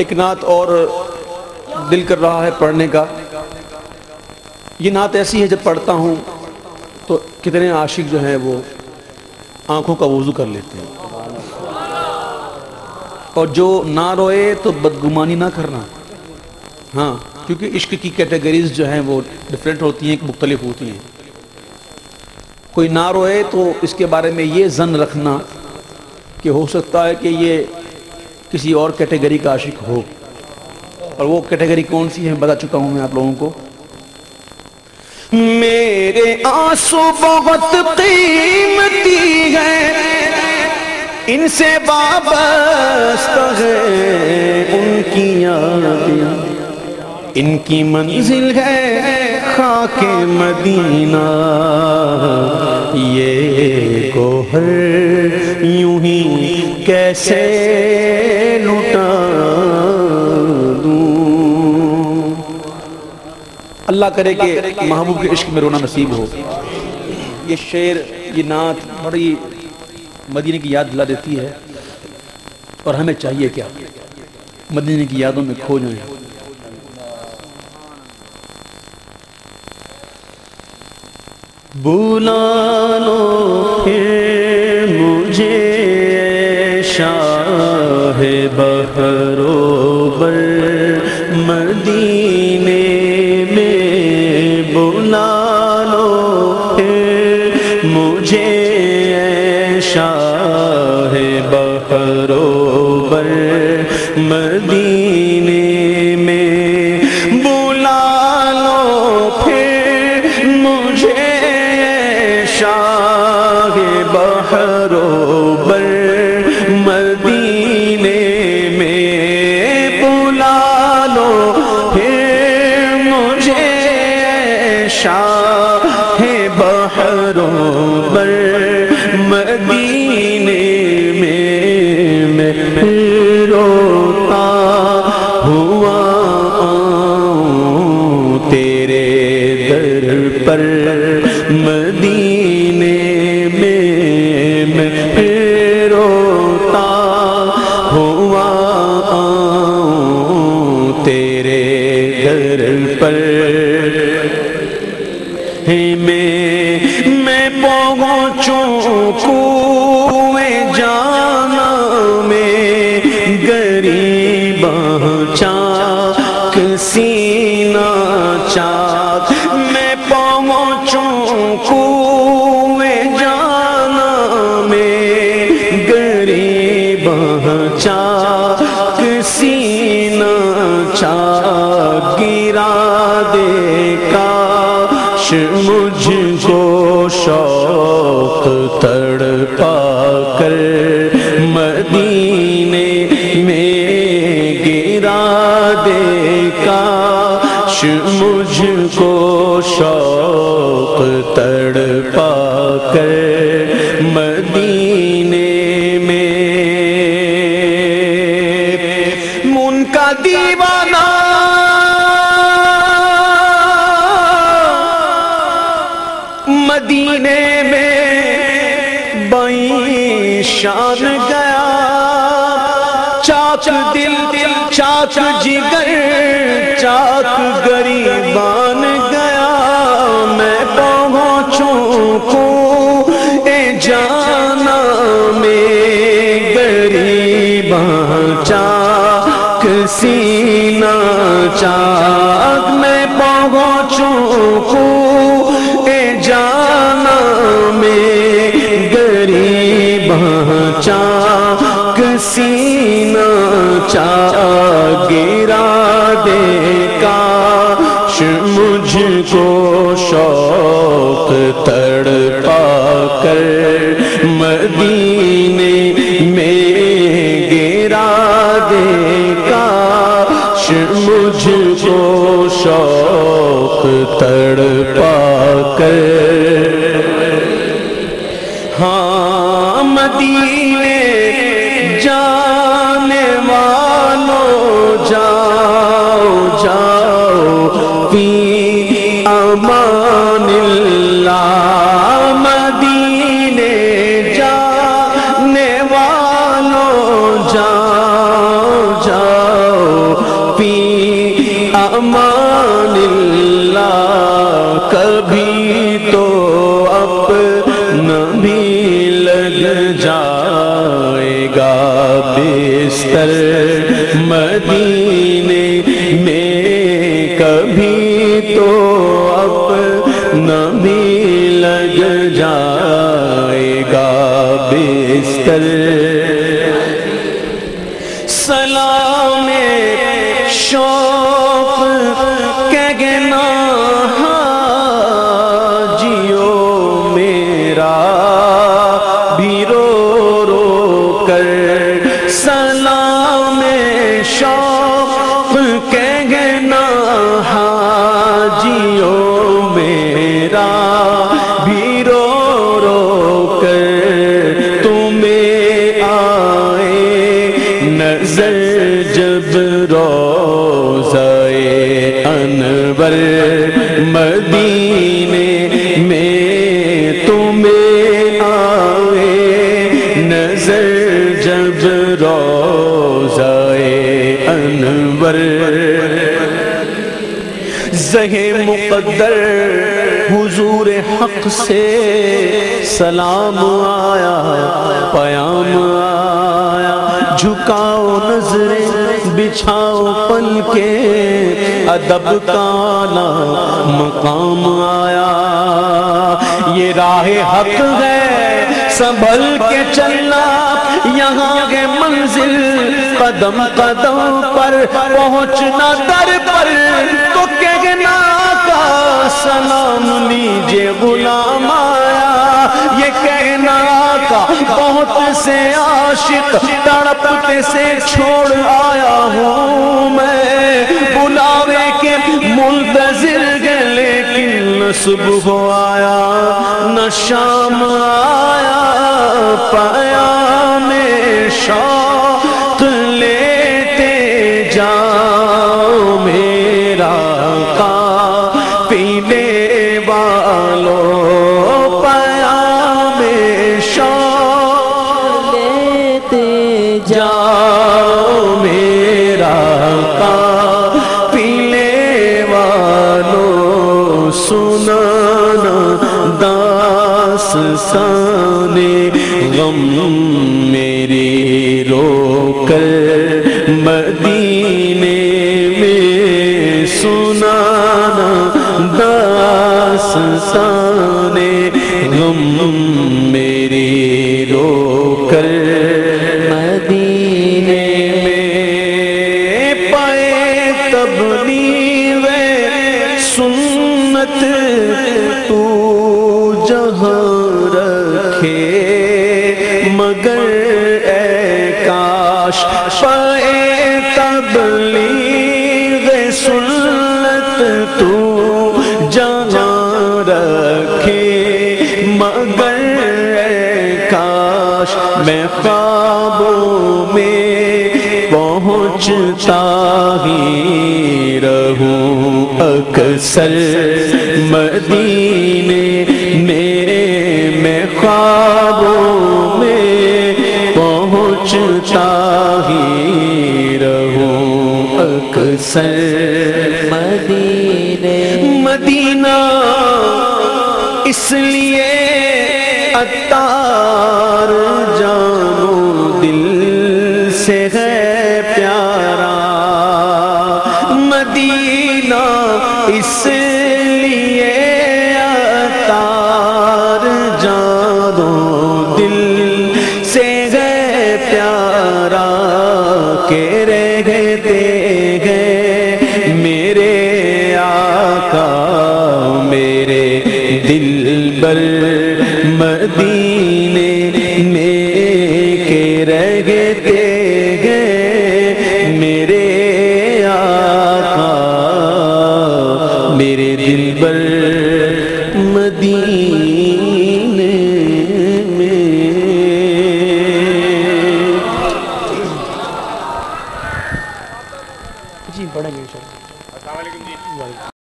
एक नात और दिल कर रहा है पढ़ने का। ये नात ऐसी है जब पढ़ता हूँ तो कितने आशिक जो हैं वो आँखों का वज़ू कर लेते हैं। और जो ना रोए तो बदगुमानी ना करना। हाँ क्योंकि इश्क की कैटेगरीज जो हैं वो डिफरेंट होती हैं, मुख्तलिफ़ होती हैं। कोई ना रोए तो इसके बारे में ये जन रखना कि हो सकता है कि ये किसी और कैटेगरी का आशिक हो। और वो कैटेगरी कौन सी है बता चुका हूँ मैं आप लोगों को। मेरे आँसू बहुत कीमती है, इनसे वाबस्ता है उनकी यादें इनकी मंजिल है खाके मदीना, ये गोहर यूँ ही कैसे लुटा अल्लाह करे कि महबूब के इश्क में रोना नसीब हो। ये शेर, ये नात बड़ी मदीने की याद दिला देती है। और हमें चाहिए क्या? मदीने की यादों में खो जाए। बुला मदीने में बुला लो मुझे शाह बहरोबर। मदीने में बुला लो फिर मुझे हुआ तेरे घर पर। हे मैं मैं पहुँचूं मुझको शौक तड़पा कर मदीने में गिरा दे काश मुझको शौक तड़पा कर शान गया। चाक दिल दिल चाक जिगर चाक गरीबान गया। मैं पहुँचूं को ए जाना में गरीबा चाक सीना चाक मैं पहुँचूं को कर। हाँ मदीने बिस्तर मदीने में कभी तो अपना भी लग जाएगा बिस्तर। मेरा जहे मुकद्दर हुजूर हक से सलाम आया, पयाम आया। झुकाओ नज़रें, बिछाओ पल के अदब काला मकाम आया। ये राह हक है संभल के चलना, यहाँ के मंजिल, कदम कदम पर पहुँचना दर पर। का सलाम लीजिए गुलाम आया। ये कहना का बहुत से आशिक तड़पते से छोड़ आया हूँ मैं। बुलावे के मुंतजिर लेकिन सुबह आया, न शाम आया, पाया में शौक लेते दास गम मेरे मेरी रोकर मदीने में सुनाना दास साने गम तू जहाँ रखे, मगर काश मैं में पहुँचता ही रहूँ। अक्सर मदीने में मैं ख्वाबों में पहुँचता ही रहूँ। अक्सर इसलिए अतार जानो दिल से है प्यारा। मदीना इसलिए अतार जानो दिल से है प्यारा। के रहते हैं